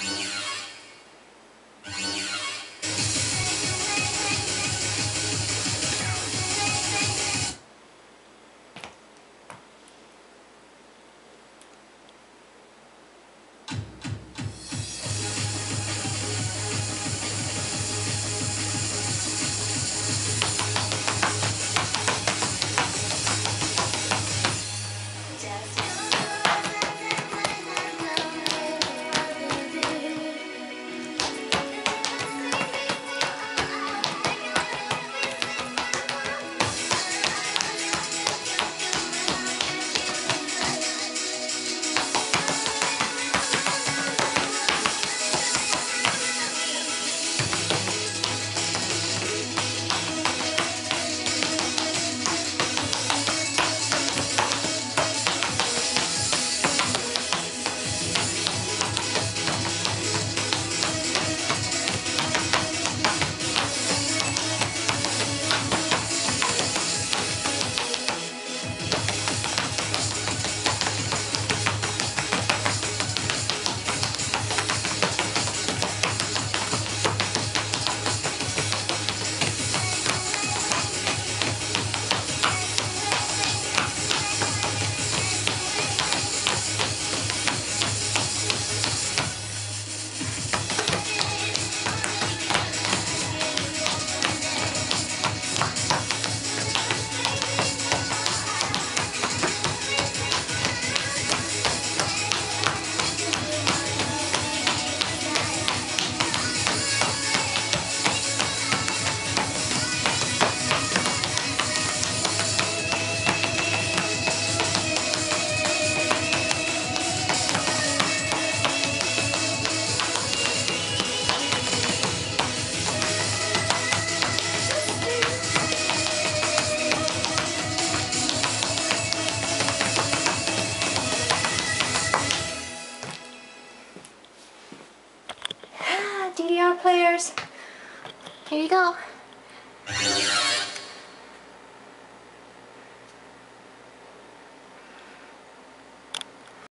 Yeah. DDR players. Here you go.